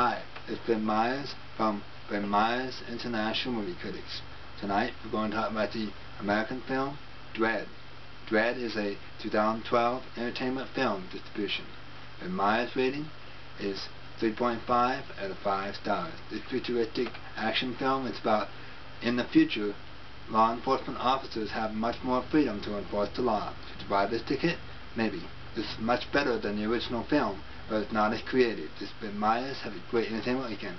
Hi, it's Ben Meyers from Ben Meyers International Movie Critics. Tonight we're going to talk about the American film Dredd. Dredd is a 2012 entertainment film distribution. Ben Meyers rating is 3.5 out of 5 stars. This futuristic action film is about in the future law enforcement officers have much more freedom to enforce the law. Should you buy this ticket? Maybe. Is much better than the original film, but it's not as creative. This has been Meyers. Have a great entertainment weekend.